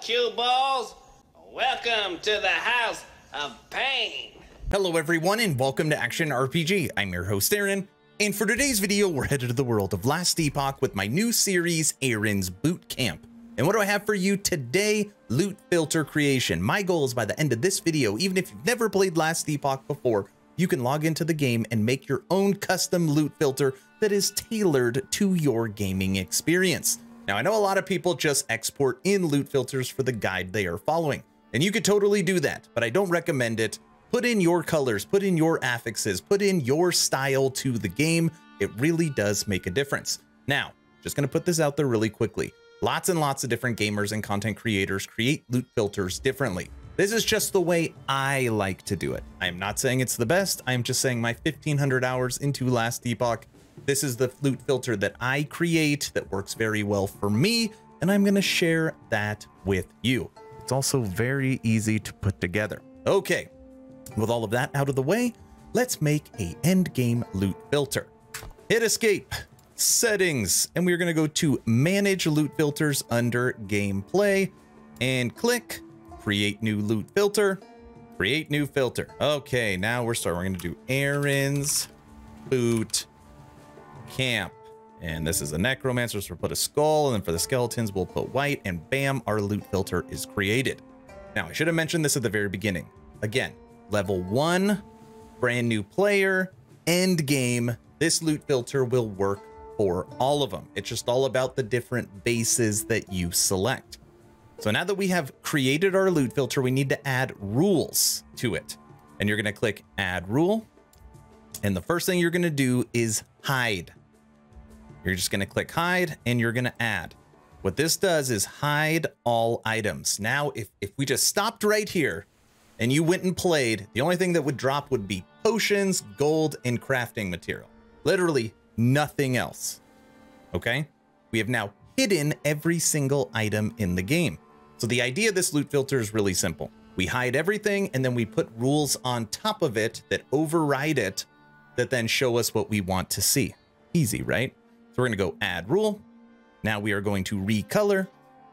cue balls? Welcome to the House of Pain. Hello everyone and welcome to Action RPG. I'm your host Aaron, and for today's video we're headed to the world of Last Epoch with my new series, Aaron's Boot Camp. And what do I have for you today? Loot filter creation. My goal is by the end of this video, even if you've never played Last Epoch before, you can log into the game and make your own custom loot filter that is tailored to your gaming experience. Now, I know a lot of people just export in loot filters for the guide they are following, and you could totally do that, but I don't recommend it. Put in your colors, put in your affixes, put in your style to the game. It really does make a difference. Now, just gonna put this out there really quickly. Lots and lots of different gamers and content creators create loot filters differently. This is just the way I like to do it. I am not saying it's the best. I am just saying my 1500 hours into Last Epoch this is the loot filter that I create that works very well for me, and I'm gonna share that with you. It's also very easy to put together. Okay, with all of that out of the way, let's make a end game loot filter. Hit escape, settings, and we're gonna go to manage loot filters under gameplay and click create new loot filter, create new filter. Okay, now we're starting. We're gonna do Aaron's boot camp. And this is a necromancer, so we'll put a skull, and then for the skeletons, we'll put white, and bam, our loot filter is created. Now, I should have mentioned this at the very beginning. Again, level one, brand new player, end game, this loot filter will work for all of them. It's just all about the different bases that you select. So now that we have created our loot filter, we need to add rules to it. And you're gonna click add rule. And the first thing you're gonna do is hide. You're just going to click hide and you're going to add. What this does is hide all items. Now, if, if we just stopped right here and you went and played, the only thing that would drop would be potions, gold, and crafting material. Literally nothing else. Okay? We have now hidden every single item in the game. So the idea of this loot filter is really simple. We hide everything and then we put rules on top of it that override it that then show us what we want to see. Easy, right? We're going to go add rule. Now we are going to recolor.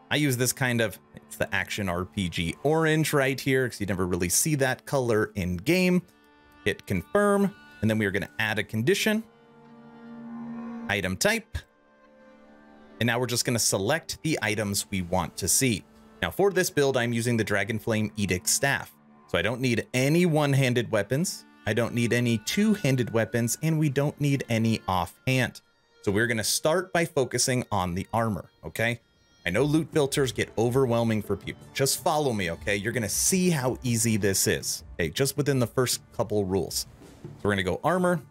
I use this kind of, it's the action RPG orange right here because you never really see that color in game. Hit confirm, and then we are going to add a condition, item type, and now we're just going to select the items we want to see. Now for this build, I'm using the Dragonflame Edict Staff. So I don't need any one-handed weapons. I don't need any two-handed weapons, and we don't need any offhand. So we're going to start by focusing on the armor, okay? I know loot filters get overwhelming for people. Just follow me, okay? You're going to see how easy this is, okay? Just within the first couple rules. So we're going to go armor.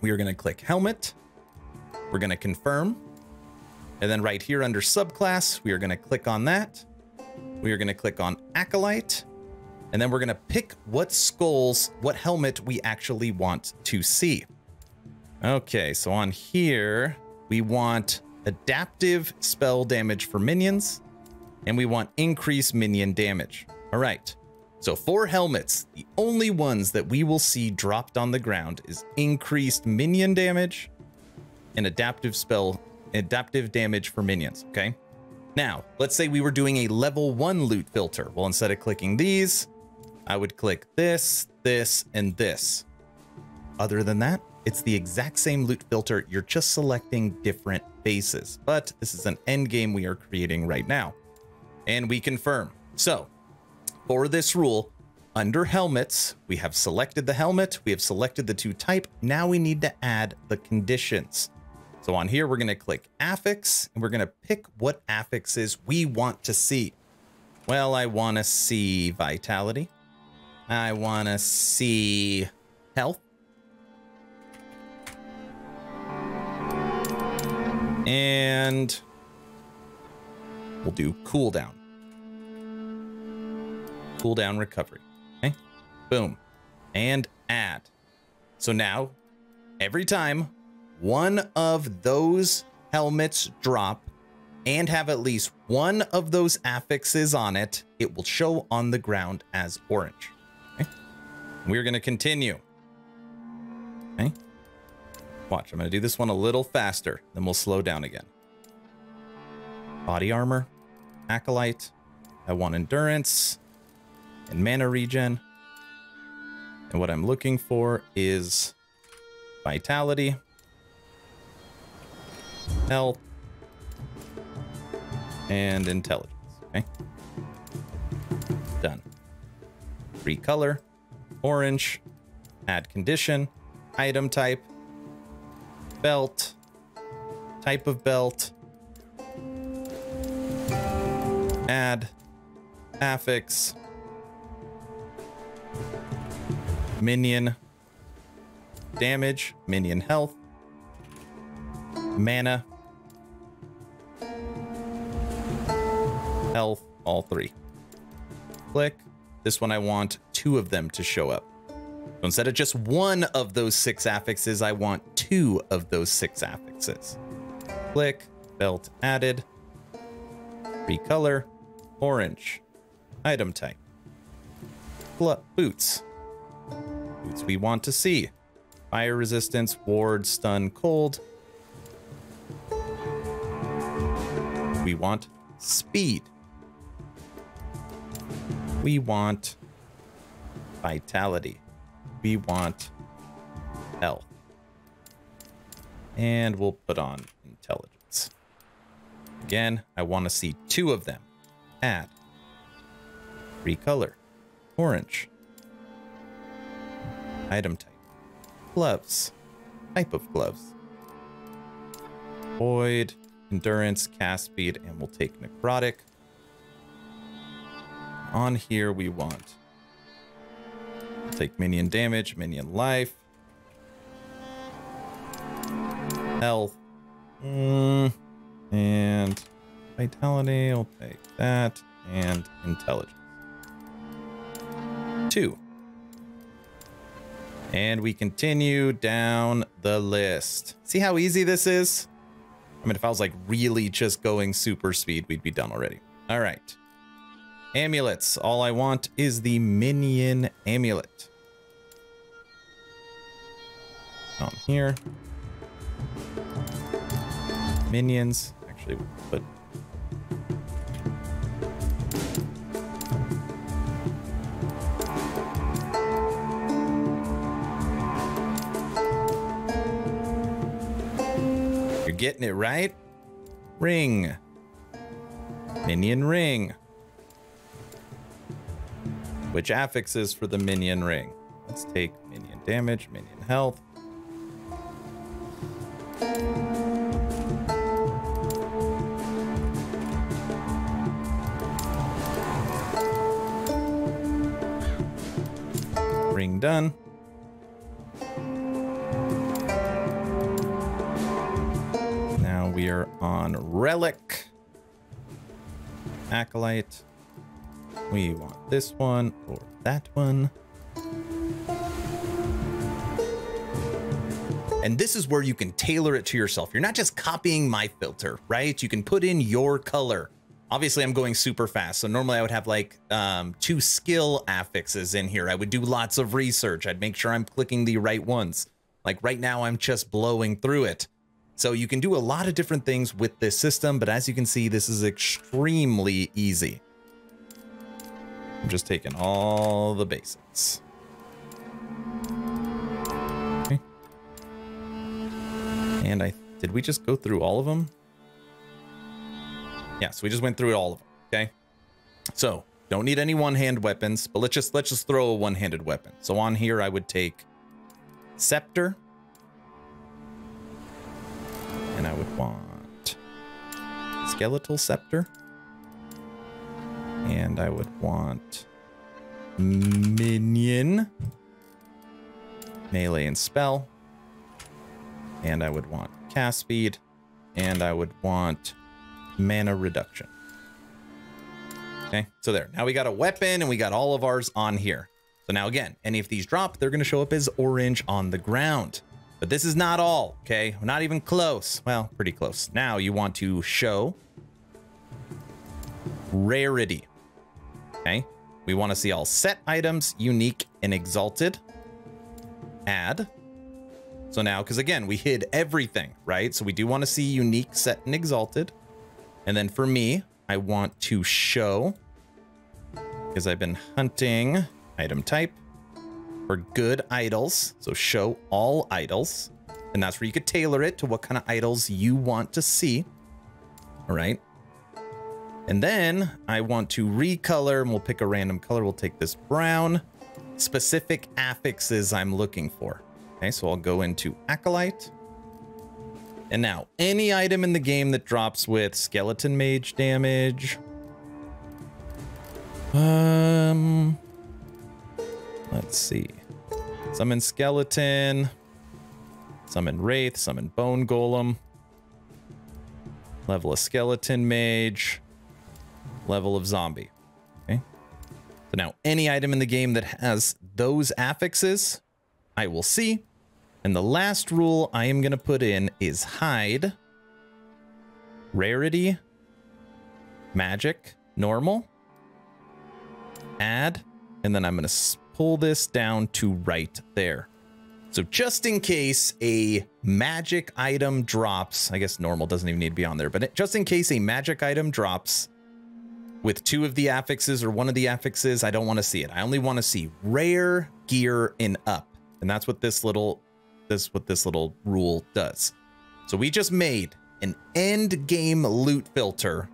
We are going to click helmet. We're going to confirm. And then right here under subclass, we are going to click on that. We are going to click on acolyte. And then we're going to pick what skulls, what helmet we actually want to see. Okay, so on here, we want adaptive spell damage for minions, and we want increased minion damage. All right, so for helmets, the only ones that we will see dropped on the ground is increased minion damage and adaptive spell, adaptive damage for minions, okay? Now, let's say we were doing a level one loot filter. Well, instead of clicking these, I would click this, this, and this. Other than that, it's the exact same loot filter, you're just selecting different bases, but this is an end game we are creating right now. And we confirm. So for this rule, under helmets, we have selected the helmet, we have selected the two type. Now we need to add the conditions. So on here, we're going to click affix and we're going to pick what affixes we want to see. Well, I want to see vitality. I want to see health. And we'll do cooldown. Cooldown recovery. Okay. Boom. And add. So now, every time one of those helmets drop and have at least one of those affixes on it, it will show on the ground as orange. Okay. We're going to continue. Okay. Watch, I'm going to do this one a little faster, then we'll slow down again. Body armor, acolyte, I want endurance and mana regen. And what I'm looking for is vitality, health, and intelligence. Okay. Done. Recolor, orange, add condition, item type, belt, type of belt, add, affix, minion, damage, minion health, mana, health, all three. Click. This one I want two of them to show up. So instead of just one of those six affixes, I want two of those six affixes. Click, belt added, recolor, orange, item type, Glo boots, boots we want to see, fire resistance, ward, stun, cold. We want speed. We want vitality. We want health. And we'll put on intelligence. Again, I want to see two of them. Add. Recolor. Orange. Item type. Gloves. Type of gloves. Void. Endurance. Cast speed. And we'll take necrotic on here we want take minion damage, minion life, health, mm, and vitality. I'll take that and intelligence. Two. And we continue down the list. See how easy this is? I mean, if I was like really just going super speed, we'd be done already. All right. Amulets. All I want is the minion amulet. On here. Minions. Actually, but You're getting it right. Ring. Minion ring which affixes for the minion ring. Let's take minion damage, minion health. Done. Now we are on Relic. Acolyte. We want this one or that one. And this is where you can tailor it to yourself. You're not just copying my filter, right? You can put in your color. Obviously, I'm going super fast. So normally I would have like um, two skill affixes in here. I would do lots of research. I'd make sure I'm clicking the right ones. Like right now, I'm just blowing through it. So you can do a lot of different things with this system, but as you can see, this is extremely easy. I'm just taking all the basics. Okay. And I did we just go through all of them? Yeah, so we just went through all of them, okay? So, don't need any one-hand weapons, but let's just let's just throw a one-handed weapon. So on here I would take scepter. And I would want skeletal scepter and I would want minion, melee and spell, and I would want cast speed, and I would want mana reduction. Okay, so there. Now we got a weapon and we got all of ours on here. So now again, any of these drop, they're going to show up as orange on the ground. But this is not all, okay? not even close. Well, pretty close. Now you want to show rarity. Okay. We want to see all set items, unique and exalted. Add. So now, because again, we hid everything, right? So we do want to see unique, set, and exalted. And then for me, I want to show because I've been hunting item type for good idols. So show all idols. And that's where you could tailor it to what kind of idols you want to see. All right. And then I want to recolor and we'll pick a random color. We'll take this brown specific affixes I'm looking for. Okay, so I'll go into Acolyte. And now any item in the game that drops with skeleton mage damage. Um, let's see. Summon skeleton, summon wraith, summon bone golem, level of skeleton mage, level of zombie. Okay. So now any item in the game that has those affixes, I will see. And the last rule I am going to put in is hide, rarity, magic, normal, add, and then I'm going to pull this down to right there. So just in case a magic item drops, I guess normal doesn't even need to be on there, but just in case a magic item drops with two of the affixes or one of the affixes, I don't want to see it. I only want to see rare gear in up. And that's what this little this what this little rule does. So we just made an end game loot filter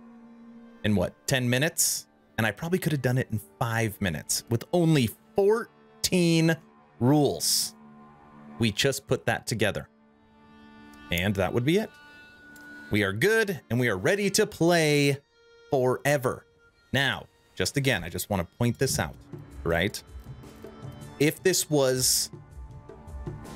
in what 10 minutes and I probably could have done it in 5 minutes with only 14 rules. We just put that together. And that would be it. We are good and we are ready to play forever. Now, just again, I just want to point this out, right? If this was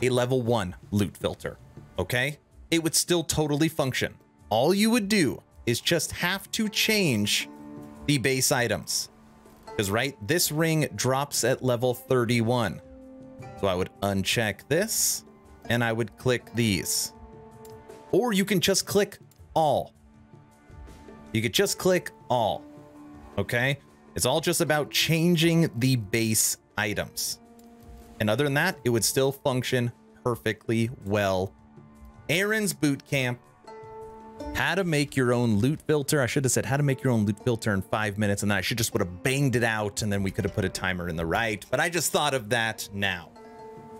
a level one loot filter, okay? It would still totally function. All you would do is just have to change the base items. Because, right, this ring drops at level 31. So I would uncheck this and I would click these. Or you can just click all. You could just click all. Okay? It's all just about changing the base items. And other than that, it would still function perfectly well. Aaron's boot camp. How to make your own loot filter. I should have said how to make your own loot filter in five minutes, and then I should just would have banged it out, and then we could have put a timer in the right. But I just thought of that now.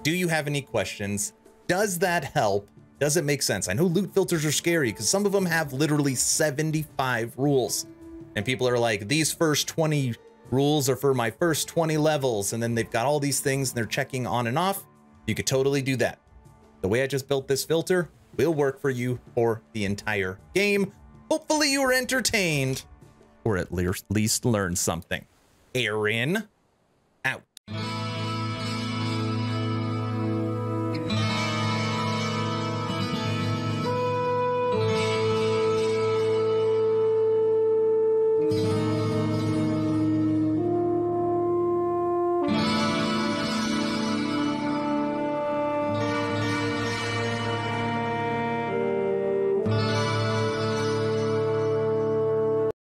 Do you have any questions? Does that help? Does it make sense? I know loot filters are scary because some of them have literally 75 rules. And people are like, these first 20 rules are for my first 20 levels, and then they've got all these things and they're checking on and off. You could totally do that. The way I just built this filter will work for you for the entire game. Hopefully you were entertained or at least learned something. Aaron,